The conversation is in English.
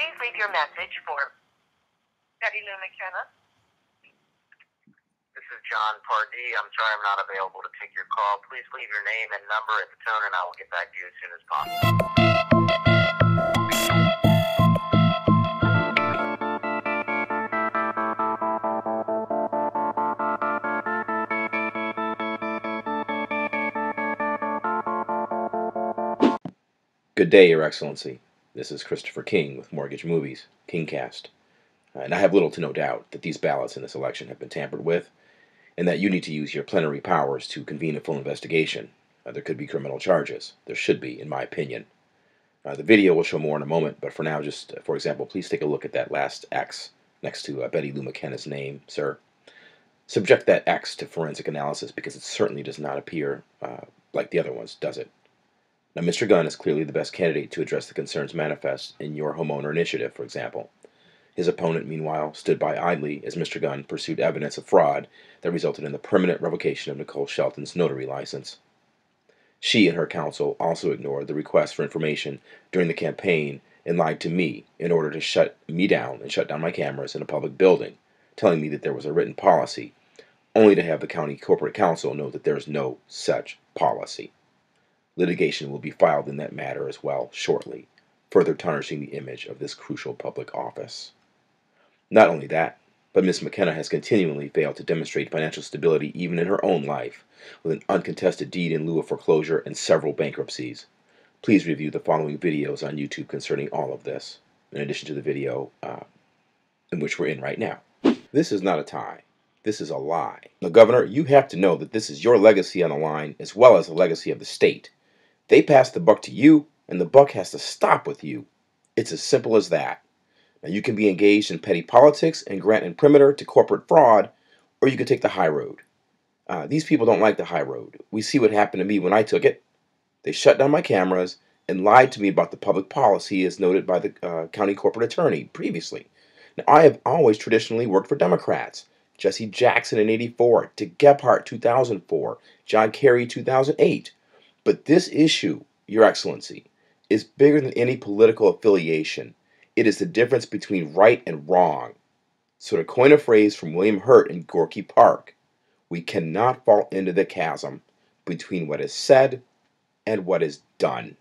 Please leave your message for Betty Lou McKenna. This is John Paradee. I'm sorry I'm not available to take your call. Please leave your name and number at the tone, and I will get back to you as soon as possible. Good day, Your Excellency. This is Christopher King with Mortgage Movies, Kingcast. Uh, and I have little to no doubt that these ballots in this election have been tampered with, and that you need to use your plenary powers to convene a full investigation. Uh, there could be criminal charges. There should be, in my opinion. Uh, the video will show more in a moment, but for now, just uh, for example, please take a look at that last X next to uh, Betty Lou McKenna's name, sir. Subject that X to forensic analysis because it certainly does not appear like the other ones, does it? Now, Mr. Gunn is clearly the best candidate to address the concerns manifest in your homeowner initiative, for example. His opponent, meanwhile, stood by idly as Mr. Gunn pursued evidence of fraud that resulted in the permanent revocation of Nicole Shelton's notary license. She and her counsel also ignored the request for information during the campaign and lied to me in order to shut me down and shut down my cameras in a public building, telling me that there was a written policy, only to have the county corporate counsel know that there is no such policy. Litigation will be filed in that matter as well shortly, further tarnishing the image of this crucial public office. Not only that, but Miss McKenna has continually failed to demonstrate financial stability even in her own life, with an uncontested deed in lieu of foreclosure and several bankruptcies. Please review the following videos on YouTube concerning all of this, in addition to the video uh, in which we're in right now. This is not a tie. This is a lie. Now, Governor, you have to know that this is your legacy on the line as well as the legacy of the state. They pass the buck to you, and the buck has to stop with you. It's as simple as that. Now, you can be engaged in petty politics and grant imprimatur to corporate fraud, or you can take the high road. Uh, these people don't like the high road. We see what happened to me when I took it. They shut down my cameras and lied to me about the public policy as noted by the uh, county corporate attorney previously. Now, I have always traditionally worked for Democrats. Jesse Jackson in 84, Dick Gephardt 2004, John Kerry 2008. But this issue, Your Excellency, is bigger than any political affiliation. It is the difference between right and wrong. So, to coin a phrase from William Hurt in Gorky Park, we cannot fall into the chasm between what is said and what is done.